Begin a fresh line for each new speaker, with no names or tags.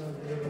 Amen.